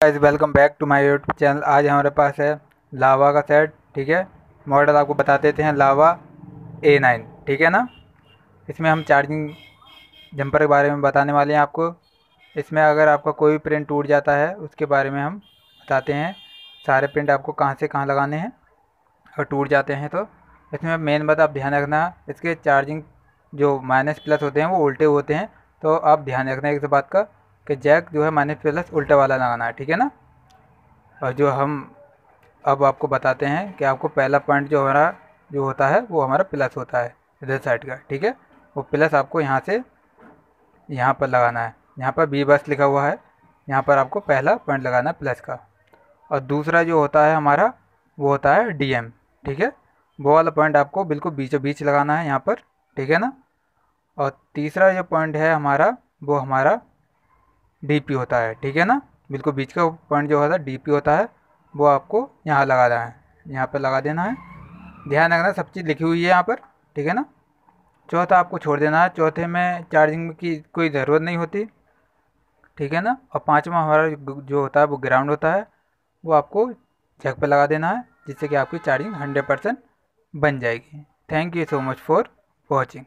Guys welcome back to my YouTube channel आज हमारे पास है लावा का सेट ठीक है? मॉडल आपको बता देते हैं लावा ए नाइन ठीक है ना? इसमें हम चार्जिंग जंपर के बारे में बताने वाले हैं आपको। इसमें अगर आपका कोई भी प्रिंट टूट जाता है, उसके बारे में हम बताते हैं। सारे प्रिंट आपको कहाँ से कहाँ लगाने हैं और टूट जाते हैं तो। इसमें मेन बात आप ध्यान रखना, इसके चार्जिंग जो माइनस प्लस होते हैं, वो उल्टे होते हैं। तो आप ध्यान रखना इस बात का। कि जैक जो है माइनस प्लस उल्टा वाला लगाना है, ठीक है ना? और जो हम अब आपको बताते हैं कि आपको पहला पॉइंट जो हमारा, जो होता है, वो हमारा प्लस होता है, इधर साइड का, ठीक है? वो प्लस आपको यहाँ से, यहाँ पर लगाना है। यहाँ पर बी बस लिखा हुआ है, यहाँ पर आपको पहला पॉइंट लगाना है प्लस का। और दूसरा जो होता है हमारा, वो होता है डी एम ठीक है? वो वाला पॉइंट आपको बिल्कुल बीचों बीच लगाना है यहाँ पर, ठीक है ना? और तीसरा जो पॉइंट है हमारा, वो हमारा डीपी होता है, ठीक है ना? बिल्कुल, बीच का पॉइंट जो होता है डीपी होता है, वो आपको यहाँ लगाना है। यहाँ पर लगा देना है। ध्यान रखना, सब चीज़ लिखी हुई है यहाँ पर, ठीक है ना? चौथा आपको छोड़ देना है। चौथे में चार्जिंग की कोई ज़रूरत नहीं होती, ठीक है ना? और पाँचवा हमारा जो होता है, वो ग्राउंड होता है, वो आपको जग पर लगा देना है, जिससे कि आपकी चार्जिंग हंड्रेड परसेंट बन जाएगी। Thank you so much for watching